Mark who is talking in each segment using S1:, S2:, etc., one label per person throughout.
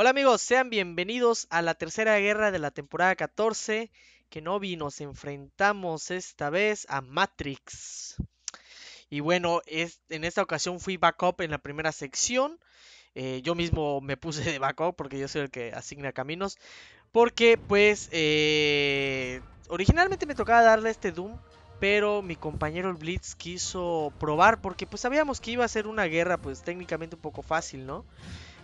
S1: Hola amigos, sean bienvenidos a la tercera guerra de la temporada 14. Kenobi nos enfrentamos esta vez a Matrix. Y bueno, es, en esta ocasión fui backup en la primera sección. Eh, yo mismo me puse de backup porque yo soy el que asigna caminos. Porque pues eh, originalmente me tocaba darle este Doom. Pero mi compañero Blitz quiso probar porque pues sabíamos que iba a ser una guerra pues técnicamente un poco fácil, ¿no?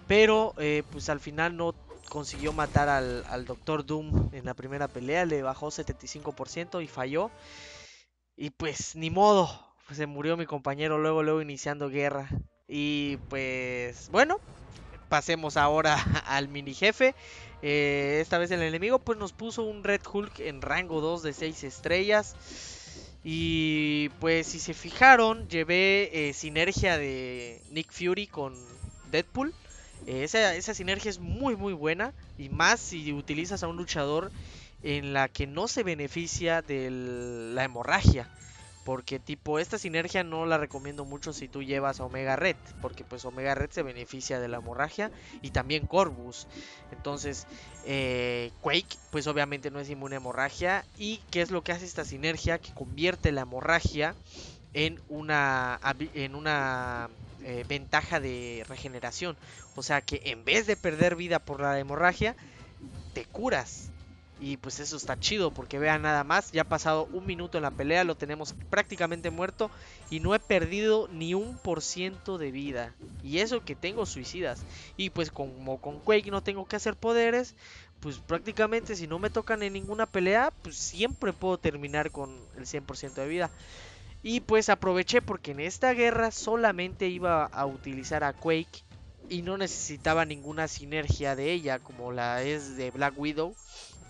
S1: Pero eh, pues al final no consiguió matar al, al Doctor Doom en la primera pelea. Le bajó 75% y falló. Y pues ni modo. Pues, se murió mi compañero luego, luego iniciando guerra. Y pues bueno, pasemos ahora al mini jefe. Eh, esta vez el enemigo pues nos puso un Red Hulk en rango 2 de 6 estrellas. Y pues si se fijaron, llevé eh, sinergia de Nick Fury con Deadpool. Eh, esa, esa sinergia es muy muy buena. Y más si utilizas a un luchador en la que no se beneficia de la hemorragia. Porque tipo, esta sinergia no la recomiendo mucho si tú llevas a Omega Red. Porque pues Omega Red se beneficia de la hemorragia. Y también Corvus. Entonces, eh, Quake pues obviamente no es inmune a hemorragia. ¿Y qué es lo que hace esta sinergia? Que convierte la hemorragia en una, en una eh, ventaja de regeneración. O sea que en vez de perder vida por la hemorragia, te curas. Y pues eso está chido porque vean nada más, ya ha pasado un minuto en la pelea, lo tenemos prácticamente muerto y no he perdido ni un por ciento de vida. Y eso que tengo suicidas. Y pues como con Quake no tengo que hacer poderes, pues prácticamente si no me tocan en ninguna pelea, pues siempre puedo terminar con el 100% de vida. Y pues aproveché porque en esta guerra solamente iba a utilizar a Quake y no necesitaba ninguna sinergia de ella como la es de Black Widow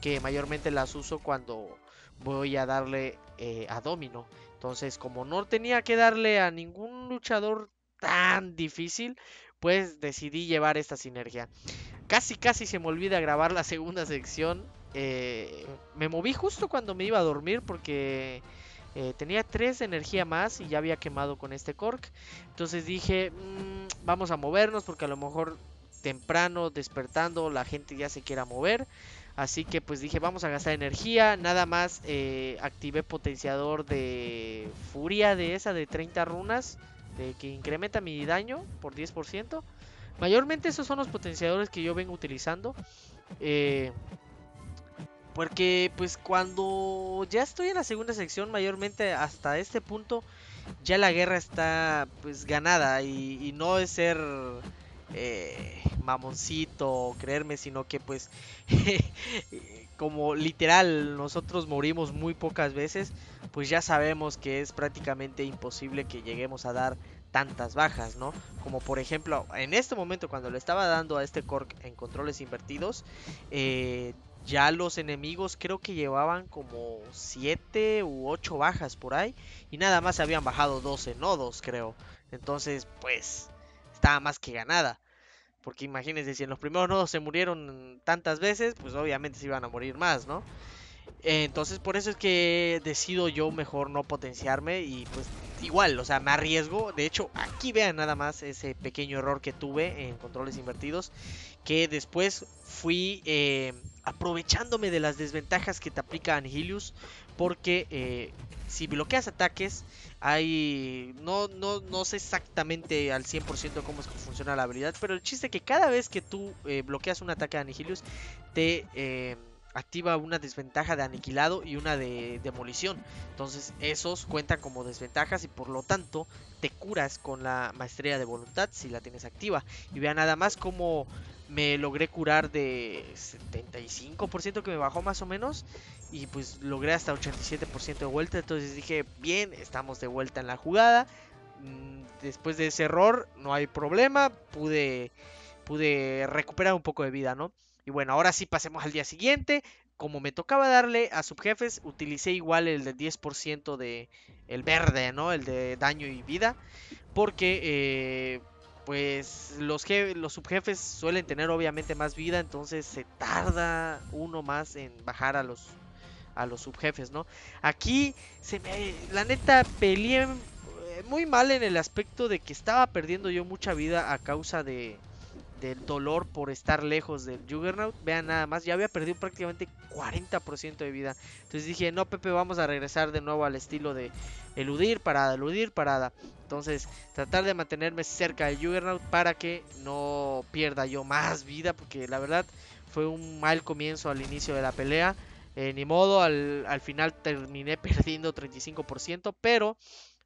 S1: que mayormente las uso cuando voy a darle eh, a Domino. Entonces, como no tenía que darle a ningún luchador tan difícil, pues decidí llevar esta sinergia. Casi, casi se me olvida grabar la segunda sección. Eh, me moví justo cuando me iba a dormir porque eh, tenía 3 de energía más y ya había quemado con este cork. Entonces dije, mmm, vamos a movernos porque a lo mejor temprano despertando la gente ya se quiera mover. Así que pues dije, vamos a gastar energía. Nada más eh, activé potenciador de furia de esa de 30 runas. De que incrementa mi daño por 10%. Mayormente esos son los potenciadores que yo vengo utilizando. Eh, porque pues cuando ya estoy en la segunda sección, mayormente hasta este punto, ya la guerra está pues ganada. Y, no es ser eh, mamoncito creerme, sino que pues como literal nosotros morimos muy pocas veces, pues ya sabemos que es prácticamente imposible que lleguemos a dar tantas bajas, ¿no? Como por ejemplo, en este momento cuando le estaba dando a este Cork en controles invertidos, eh, ya los enemigos creo que llevaban como 7 u 8 bajas por ahí y nada más habían bajado 12 nodos, creo. Entonces, pues estaba más que ganada. Porque imagínense, si en los primeros nodos se murieron tantas veces, pues obviamente se iban a morir más, ¿no? Entonces por eso es que decido yo mejor no potenciarme y pues igual, o sea, me arriesgo. De hecho, aquí vean nada más ese pequeño error que tuve en controles invertidos. Que después fui eh, aprovechándome de las desventajas que te aplica Anhilius. Porque eh, si bloqueas ataques, hay. No, no, no sé exactamente al 100% cómo es que funciona la habilidad. Pero el chiste es que cada vez que tú eh, bloqueas un ataque de Anihilius, te activa una desventaja de aniquilado y una de demolición. Entonces, esos cuentan como desventajas y por lo tanto te curas con la maestría de voluntad si la tienes activa. Y vean nada más como me logré curar de 75% que me bajó más o menos y pues logré hasta 87% de vuelta entonces dije bien estamos de vuelta en la jugada mm, después de ese error no hay problema pude pude recuperar un poco de vida no y bueno ahora sí pasemos al día siguiente como me tocaba darle a subjefes utilicé igual el de 10% de el verde no el de daño y vida porque eh, pues los, los subjefes suelen tener obviamente más vida, entonces se tarda uno más en bajar a los a los subjefes, ¿no? Aquí se me la neta peleé eh, muy mal en el aspecto de que estaba perdiendo yo mucha vida a causa de del dolor por estar lejos del Juggernaut. Vean nada más, ya había perdido prácticamente 40% de vida. Entonces dije, no Pepe, vamos a regresar de nuevo al estilo de eludir, parada, eludir, parada. Entonces tratar de mantenerme cerca del Juggernaut para que no pierda yo más vida. Porque la verdad fue un mal comienzo al inicio de la pelea. Eh, ni modo, al, al final terminé perdiendo 35%, pero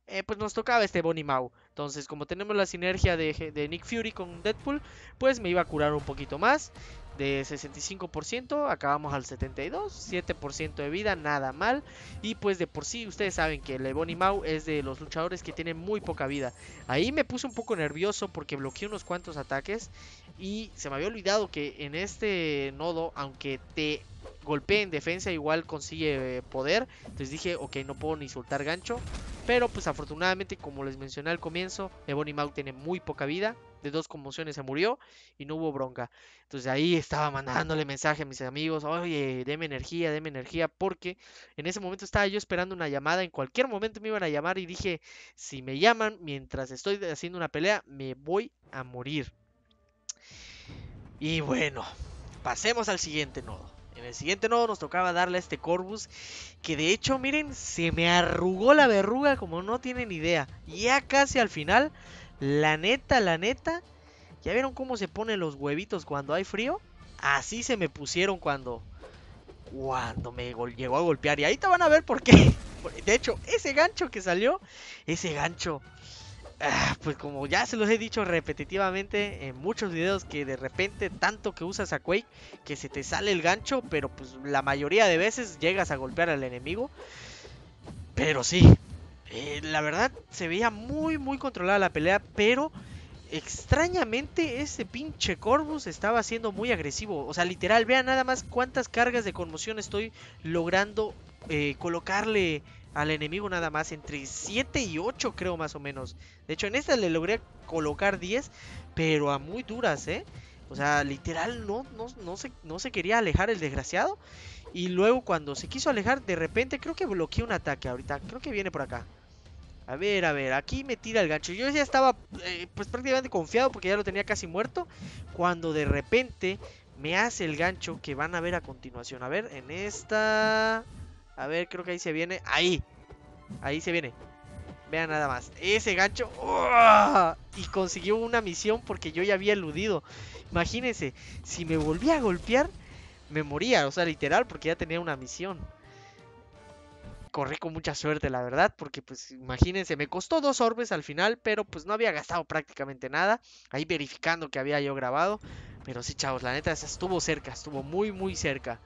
S1: eh, pues nos tocaba este Bonnie Mau. Entonces, como tenemos la sinergia de, Nick Fury con Deadpool, pues me iba a curar un poquito más. De 65%, acabamos al 72%, 7% de vida, nada mal. Y pues de por sí, ustedes saben que el Bonnie Mau es de los luchadores que tienen muy poca vida. Ahí me puse un poco nervioso porque bloqueé unos cuantos ataques. Y se me había olvidado que en este nodo, aunque te golpee en defensa, igual consigue poder. Entonces dije, ok, no puedo ni soltar gancho. Pero pues afortunadamente, como les mencioné al comienzo, Ebony Mau tiene muy poca vida. De dos conmociones se murió y no hubo bronca. Entonces ahí estaba mandándole mensaje a mis amigos, oye, deme energía, deme energía, porque en ese momento estaba yo esperando una llamada, en cualquier momento me iban a llamar y dije, si me llaman mientras estoy haciendo una pelea, me voy a morir. Y bueno, pasemos al siguiente nodo. El siguiente nodo nos tocaba darle a este Corvus. Que de hecho, miren, se me arrugó la verruga como no tienen idea. Ya casi al final, la neta, la neta. ¿Ya vieron cómo se ponen los huevitos cuando hay frío? Así se me pusieron cuando... Cuando me llegó a golpear. Y ahí te van a ver por qué. De hecho, ese gancho que salió, ese gancho pues como ya se los he dicho repetitivamente en muchos videos que de repente tanto que usas a Quake que se te sale el gancho, pero pues la mayoría de veces llegas a golpear al enemigo. Pero sí, eh, la verdad se veía muy muy controlada la pelea, pero extrañamente ese pinche Corvus estaba siendo muy agresivo. O sea, literal, vean nada más cuántas cargas de conmoción estoy logrando eh, colocarle al enemigo nada más entre 7 y 8 creo más o menos. De hecho en esta le logré colocar 10, pero a muy duras, ¿eh? O sea, literal no, no, no, se, no se quería alejar el desgraciado. Y luego cuando se quiso alejar, de repente creo que bloqueé un ataque ahorita. Creo que viene por acá. A ver, a ver, aquí me tira el gancho. Yo ya estaba eh, pues prácticamente confiado porque ya lo tenía casi muerto. Cuando de repente me hace el gancho que van a ver a continuación. A ver, en esta... A ver, creo que ahí se viene. Ahí. Ahí se viene. Vean nada más. Ese gancho. Y consiguió una misión porque yo ya había eludido. Imagínense. Si me volvía a golpear. Me moría. O sea, literal. Porque ya tenía una misión. Corrí con mucha suerte, la verdad. Porque pues imagínense. Me costó dos orbes al final. Pero pues no había gastado prácticamente nada. Ahí verificando que había yo grabado. Pero sí, chavos. La neta estuvo cerca. Estuvo muy, muy cerca.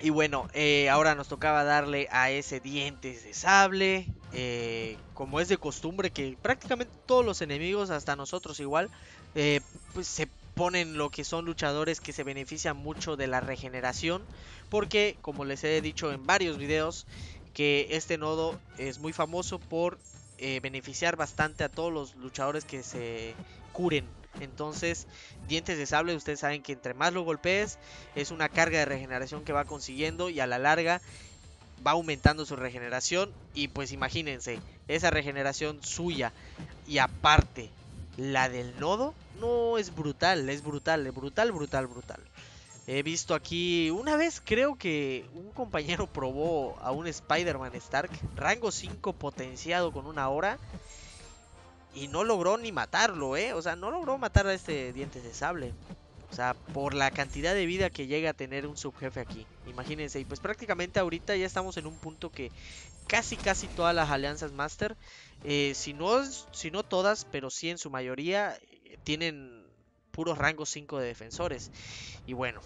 S1: Y bueno, eh, ahora nos tocaba darle a ese dientes de sable. Eh, como es de costumbre que prácticamente todos los enemigos, hasta nosotros igual, eh, pues se ponen lo que son luchadores que se benefician mucho de la regeneración. Porque, como les he dicho en varios videos, que este nodo es muy famoso por beneficiar bastante a todos los luchadores que se curen entonces, dientes de sable, ustedes saben que entre más lo golpees, es una carga de regeneración que va consiguiendo y a la larga va aumentando su regeneración. Y pues imagínense, esa regeneración suya y aparte la del nodo, no es brutal, es brutal, brutal, brutal, brutal. He visto aquí, una vez creo que un compañero probó a un Spider-Man Stark, rango 5 potenciado con una hora y no logró ni matarlo, ¿eh? O sea, no logró matar a este dientes de sable. O sea, por la cantidad de vida que llega a tener un subjefe aquí. Imagínense. Y pues prácticamente ahorita ya estamos en un punto que casi casi todas las alianzas Master, eh, si, no, si no todas, pero sí en su mayoría, eh, tienen puros rangos 5 de defensores. Y bueno,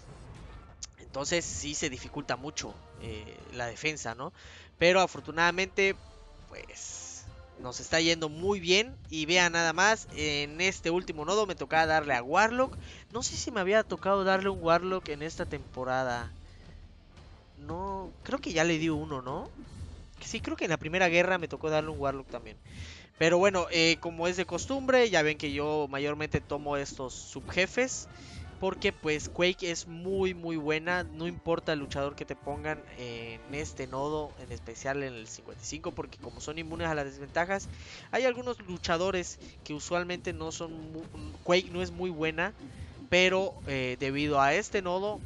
S1: entonces sí se dificulta mucho eh, la defensa, ¿no? Pero afortunadamente, pues nos está yendo muy bien. Y vean nada más, en este último nodo me tocaba darle a Warlock. No sé si me había tocado darle un Warlock en esta temporada. No, creo que ya le di uno, ¿no? Sí, creo que en la primera guerra me tocó darle un Warlock también. Pero bueno, eh, como es de costumbre, ya ven que yo mayormente tomo estos subjefes. Porque pues Quake es muy muy buena, no importa el luchador que te pongan en este nodo, en especial en el 55, porque como son inmunes a las desventajas, hay algunos luchadores que usualmente no son, Quake no es muy buena, pero eh, debido a este nodo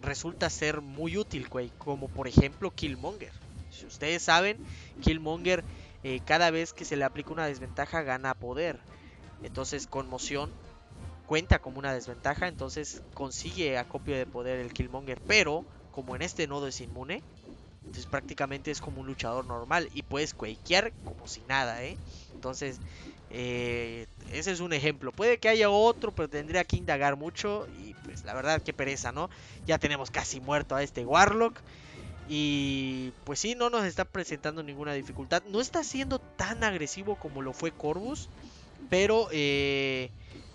S1: resulta ser muy útil Quake, como por ejemplo Killmonger. Si ustedes saben, Killmonger eh, cada vez que se le aplica una desventaja gana poder. Entonces conmoción cuenta como una desventaja, entonces consigue acopio de poder el Killmonger, pero como en este nodo es inmune, entonces prácticamente es como un luchador normal y puedes quakear como si nada, ¿eh? Entonces, eh, ese es un ejemplo. Puede que haya otro, pero tendría que indagar mucho y pues la verdad que pereza, ¿no? Ya tenemos casi muerto a este Warlock. Y pues sí, no nos está presentando ninguna dificultad. No está siendo tan agresivo como lo fue Corvus. Pero eh,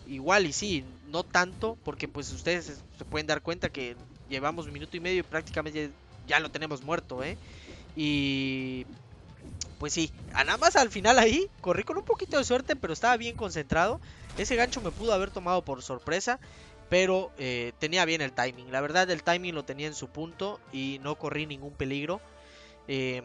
S1: igual y sí, no tanto, porque pues ustedes se pueden dar cuenta que llevamos un minuto y medio y prácticamente ya lo tenemos muerto, ¿eh? Y pues sí, nada más al final ahí corrí con un poquito de suerte, pero estaba bien concentrado. Ese gancho me pudo haber tomado por sorpresa, pero eh, tenía bien el timing. La verdad, el timing lo tenía en su punto y no corrí ningún peligro. Eh,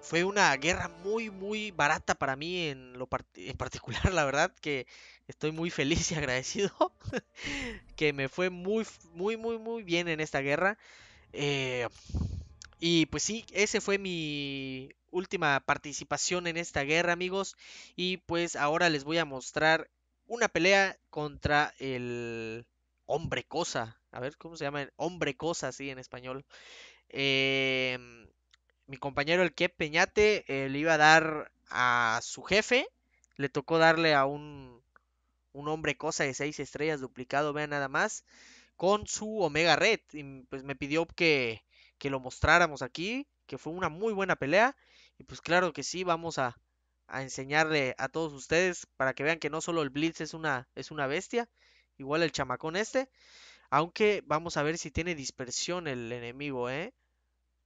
S1: fue una guerra muy, muy barata para mí en lo en particular, la verdad que estoy muy feliz y agradecido que me fue muy, muy, muy, muy bien en esta guerra. Eh, y pues sí, ese fue mi última participación en esta guerra, amigos. Y pues ahora les voy a mostrar una pelea contra el hombre cosa. A ver, ¿cómo se llama? Hombre cosa, así en español. Eh, mi compañero el que Peñate eh, le iba a dar a su jefe, le tocó darle a un, un hombre cosa de 6 estrellas duplicado, vean nada más, con su Omega Red. Y pues me pidió que, que lo mostráramos aquí, que fue una muy buena pelea. Y pues claro que sí, vamos a, a enseñarle a todos ustedes para que vean que no solo el Blitz es una, es una bestia, igual el chamacón este. Aunque vamos a ver si tiene dispersión el enemigo, ¿eh?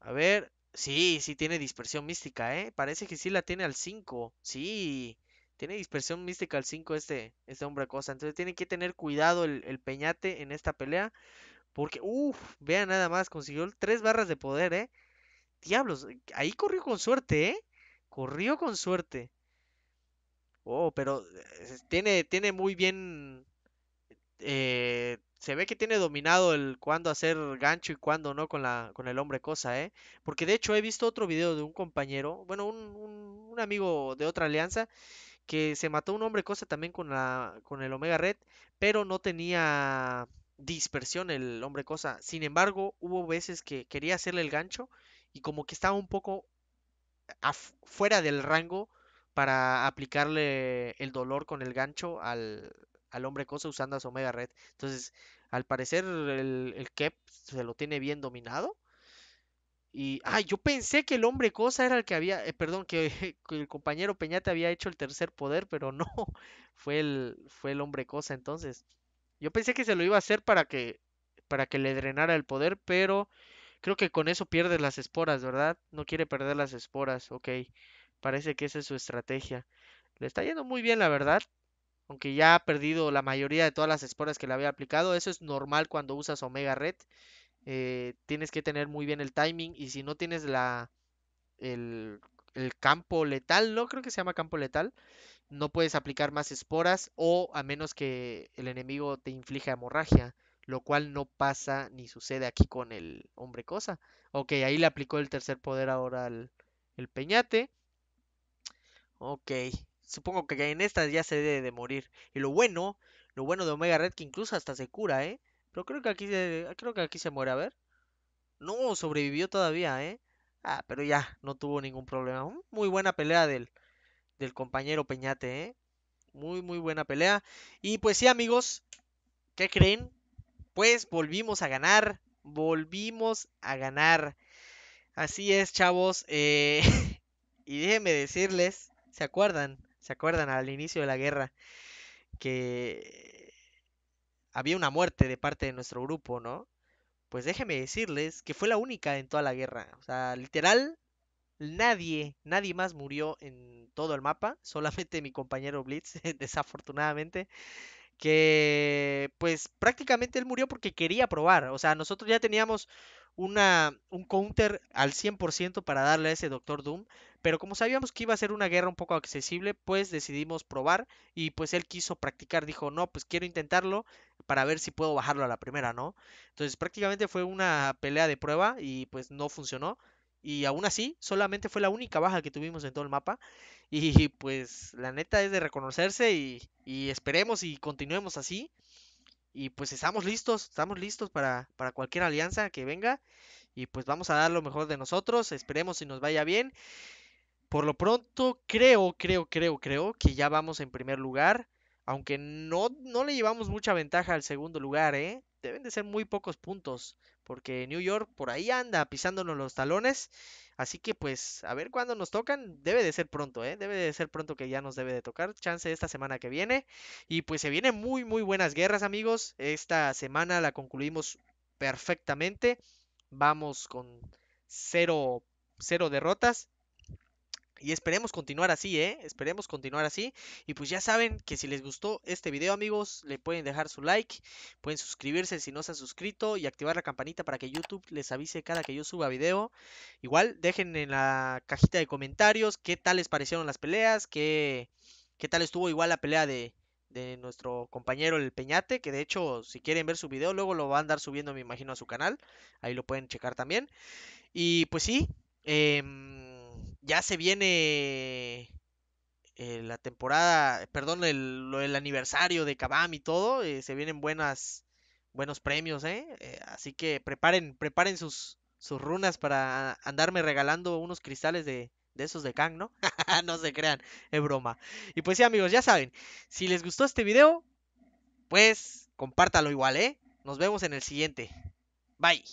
S1: A ver, Sí, sí tiene dispersión mística, ¿eh? Parece que sí la tiene al 5. Sí, tiene dispersión mística al 5 este, este hombre cosa. Entonces tiene que tener cuidado el, Peñate en esta pelea. Porque, uff, vean nada más, consiguió tres barras de poder, ¿eh? Diablos, ahí corrió con suerte, ¿eh? Corrió con suerte. Oh, pero eh, tiene, tiene muy bien eh, se ve que tiene dominado el cuándo hacer gancho y cuándo no con la con el hombre cosa, ¿eh? Porque de hecho he visto otro video de un compañero, bueno, un, un, amigo de otra alianza que se mató un hombre cosa también con la con el Omega Red, pero no tenía dispersión el hombre cosa. Sin embargo, hubo veces que quería hacerle el gancho y como que estaba un poco fuera del rango para aplicarle el dolor con el gancho al, al hombre cosa usando a su Omega Red. Entonces, al parecer el, el Kep se lo tiene bien dominado. Y, ah, yo pensé que el hombre cosa era el que había, eh, perdón, que, el compañero Peñate había hecho el tercer poder, pero no, fue el, fue el hombre cosa entonces. Yo pensé que se lo iba a hacer para que, para que le drenara el poder, pero creo que con eso pierde las esporas, ¿verdad? No quiere perder las esporas, ok. Parece que esa es su estrategia. Le está yendo muy bien, la verdad aunque ya ha perdido la mayoría de todas las esporas que le había aplicado. Eso es normal cuando usas Omega Red. Eh, tienes que tener muy bien el timing y si no tienes la el, el, campo letal, no creo que se llama campo letal, no puedes aplicar más esporas o a menos que el enemigo te inflija hemorragia, lo cual no pasa ni sucede aquí con el hombre cosa. Ok, ahí le aplicó el tercer poder ahora al el peñate. Ok, supongo que en estas ya se debe de morir. Y lo bueno, lo bueno de Omega Red que incluso hasta se cura, ¿eh? Pero creo que aquí se, creo que aquí se muere, a ver. No, sobrevivió todavía, ¿eh? Ah, pero ya, no tuvo ningún problema. Muy buena pelea del, del compañero Peñate, ¿eh? Muy, muy buena pelea. Y pues sí, amigos, ¿qué creen? Pues volvimos a ganar. Volvimos a ganar. Así es, chavos. Eh, y déjenme decirles, ¿se acuerdan? ¿Se acuerdan al inicio de la guerra que había una muerte de parte de nuestro grupo, ¿no? Pues déjenme decirles que fue la única en toda la guerra. O sea, literal, nadie, nadie más murió en todo el mapa. Solamente mi compañero Blitz, desafortunadamente. Que pues prácticamente él murió porque quería probar. O sea, nosotros ya teníamos una, un counter al 100% para darle a ese Doctor Doom, pero como sabíamos que iba a ser una guerra un poco accesible, pues decidimos probar y pues él quiso practicar, dijo, no, pues quiero intentarlo para ver si puedo bajarlo a la primera, ¿no? Entonces prácticamente fue una pelea de prueba y pues no funcionó. Y aún así, solamente fue la única baja que tuvimos en todo el mapa. Y pues la neta es de reconocerse y, esperemos y continuemos así. Y pues estamos listos, estamos listos para, para cualquier alianza que venga. Y pues vamos a dar lo mejor de nosotros. Esperemos si nos vaya bien. Por lo pronto, creo, creo, creo, creo que ya vamos en primer lugar. Aunque no, no le llevamos mucha ventaja al segundo lugar, ¿eh? Deben de ser muy pocos puntos. Porque New York por ahí anda pisándonos los talones. Así que pues a ver cuándo nos tocan. Debe de ser pronto, ¿eh? Debe de ser pronto que ya nos debe de tocar. Chance esta semana que viene. Y pues se vienen muy muy buenas guerras amigos. Esta semana la concluimos perfectamente. Vamos con cero, cero derrotas. Y esperemos continuar así, ¿eh? Esperemos continuar así. Y pues ya saben que si les gustó este video, amigos, le pueden dejar su like, pueden suscribirse si no se han suscrito y activar la campanita para que YouTube les avise cada que yo suba video. Igual dejen en la cajita de comentarios qué tal les parecieron las peleas, qué, qué tal estuvo igual la pelea de, de nuestro compañero el Peñate, que de hecho si quieren ver su video luego lo van a andar subiendo me imagino a su canal, ahí lo pueden checar también. Y pues sí, eh, ya se viene eh, la temporada, perdón, el, aniversario de Kabam y todo, eh, se vienen buenas, buenos premios, ¿eh? ¿eh? Así que preparen, preparen sus, sus runas para andarme regalando unos cristales de, de esos de Kang, ¿no? no se crean, es broma. Y pues sí, amigos, ya saben, si les gustó este video, pues compártalo igual, ¿eh? Nos vemos en el siguiente. Bye.